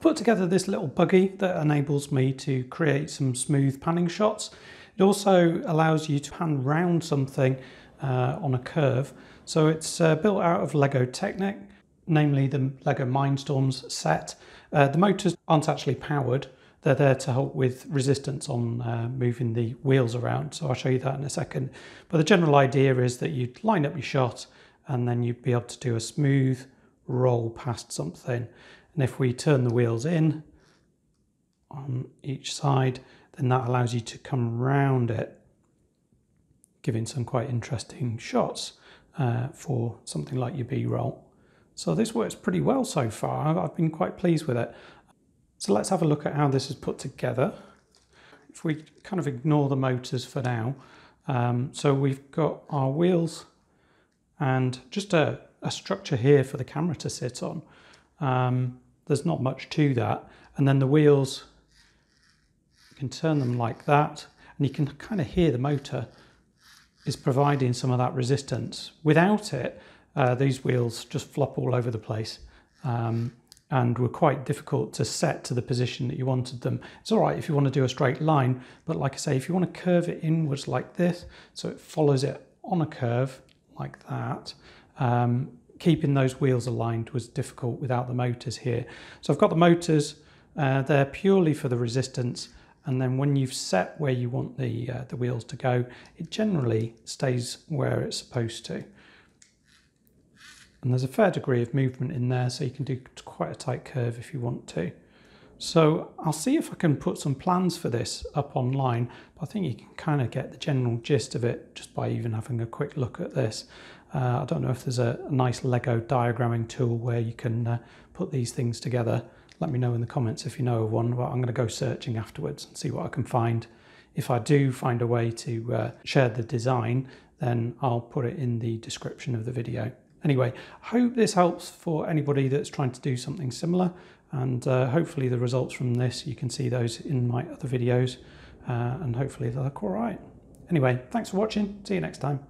Put together this little buggy that enables me to create some smooth panning shots. It also allows you to pan round something uh, on a curve. So it's uh, built out of Lego Technic, namely the Lego Mindstorms set. Uh, the motors aren't actually powered, they're there to help with resistance on uh, moving the wheels around. So I'll show you that in a second. But the general idea is that you'd line up your shot and then you'd be able to do a smooth roll past something. And if we turn the wheels in on each side, then that allows you to come round it, giving some quite interesting shots uh, for something like your B-roll. So this works pretty well so far. I've been quite pleased with it. So let's have a look at how this is put together. If we kind of ignore the motors for now, um, so we've got our wheels and just a, a, structure here for the camera to sit on. Um, there's not much to that. And then the wheels, you can turn them like that and you can kind of hear the motor is providing some of that resistance. Without it, uh, these wheels just flop all over the place. Um, and were quite difficult to set to the position that you wanted them. It's all right if you want to do a straight line, but like I say, if you want to curve it inwards like this, so it follows it on a curve like that, um, keeping those wheels aligned was difficult without the motors here. So I've got the motors, uh, they're purely for the resistance, and then when you've set where you want the, uh, the wheels to go, it generally stays where it's supposed to. And there's a fair degree of movement in there, so you can do quite a tight curve if you want to. So I'll see if I can put some plans for this up online, but I think you can kind of get the general gist of it just by even having a quick look at this. Uh, I don't know if there's a, nice Lego diagramming tool where you can uh, put these things together. Let me know in the comments if you know of one, but I'm going to go searching afterwards and see what I can find. If I do find a way to uh, share the design, then I'll put it in the description of the video. Anyway, I hope this helps for anybody that's trying to do something similar and uh, hopefully the results from this, you can see those in my other videos uh, and hopefully they look all right. Anyway, thanks for watching. See you next time.